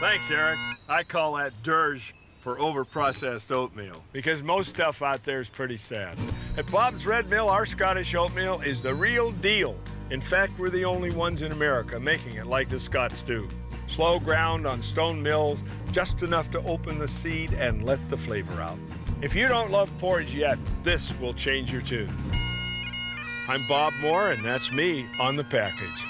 Thanks, Eric. I call that dirge for overprocessed oatmeal because most stuff out there is pretty sad. At Bob's Red Mill, our Scottish oatmeal is the real deal. In fact, we're the only ones in America making it like the Scots do. Slow ground on stone mills, just enough to open the seed and let the flavor out. If you don't love porridge yet, this will change your tune. I'm Bob Moore, and that's me on the package.